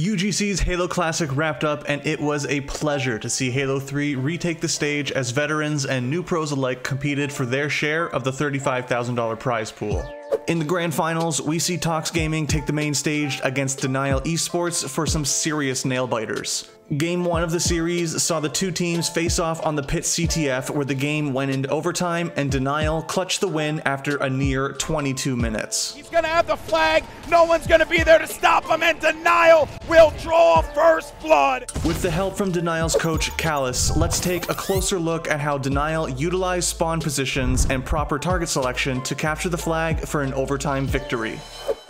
UGC's Halo Classic wrapped up, and it was a pleasure to see Halo 3 retake the stage as veterans and new pros alike competed for their share of the $35,000 prize pool. In the grand finals, we see Tox Gaming take the main stage against Denial Esports for some serious nail biters. Game 1 of the series saw the two teams face off on the pit CTF where the game went into overtime and Denial clutched the win after a near 22 minutes. He's gonna have the flag, no one's gonna be there to stop him, and Denial will draw first blood. With the help from Denial's coach Callous, let's take a closer look at how Denial utilized spawn positions and proper target selection to capture the flag for an overtime victory.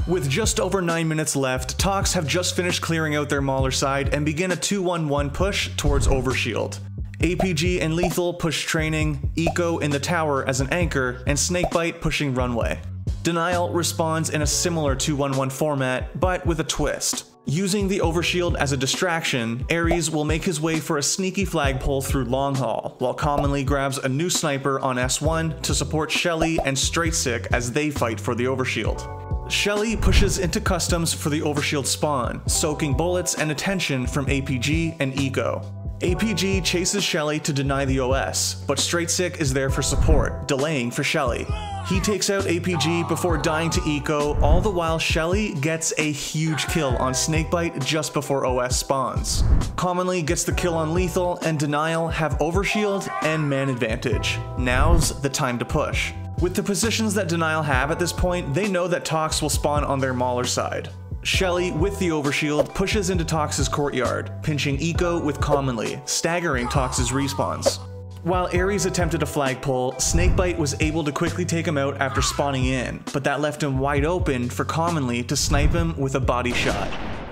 With just over 9 minutes left, Tox have just finished clearing out their Mauler side and begin a 2-1-1 push towards Overshield. APG and Lethul push training, Eco in the tower as an anchor, and Snakebite pushing runway. Denial responds in a similar 2-1-1 format, but with a twist. Using the overshield as a distraction, Aries will make his way for a sneaky flagpole through Long Haul, while Commonly grabs a new sniper on S1 to support Shele and Str8 Sick as they fight for the overshield. Shele pushes into customs for the overshield spawn, soaking bullets and attention from APG and Eco. APG chases Shele to deny the OS, but Str8 Sick is there for support, delaying for Shele. He takes out APG before dying to Eco, all the while Shele gets a huge kill on Snakebite just before OS spawns. Commonly gets the kill on Lethul, and Denial have Overshield and man advantage. Now's the time to push. With the positions that Denial have at this point, they know that Tox will spawn on their Mauler side. Shele, with the overshield, pushes into Tox's courtyard, pinching Eco with Commonly, staggering Tox's respawns. While Aries attempted a flagpole, Snakebite was able to quickly take him out after spawning in, but that left him wide open for Commonly to snipe him with a body shot.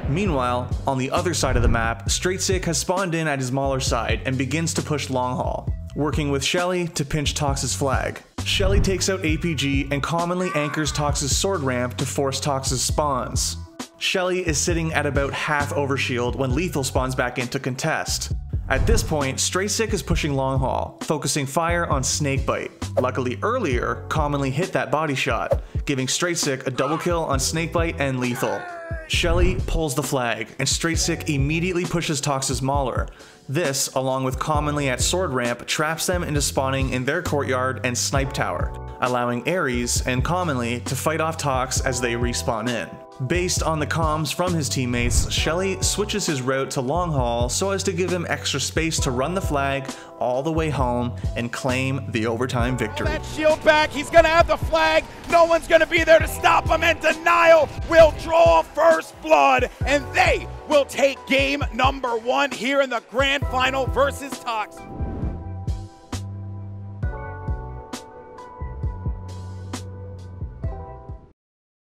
Meanwhile, on the other side of the map, Str8 Sick has spawned in at his Mauler side and begins to push Long Haul, working with Shele to pinch Tox's flag. Shele takes out APG and commonly anchors Tox's sword ramp to force Tox's spawns. Shele is sitting at about half overshield when Lethul spawns back in to contest. At this point, Str8 Sick is pushing long haul, focusing fire on Snakebite. Luckily earlier, commonly hit that body shot, giving Str8 Sick a double kill on Snakebite and Lethul. Shele pulls the flag, and Str8 Sick immediately pushes Tox's Mauler. This, along with commonly at Sword Ramp, traps them into spawning in their courtyard and Snipe Tower, allowing Aries and commonly to fight off Tox as they respawn in. Based on the comms from his teammates, Shele switches his route to long haul so as to give him extra space to run the flag all the way home and claim the overtime victory. That shield back, he's gonna have the flag, no one's gonna be there to stop him, and Denial will draw first blood, and they will take game number one here in the grand final versus Tox.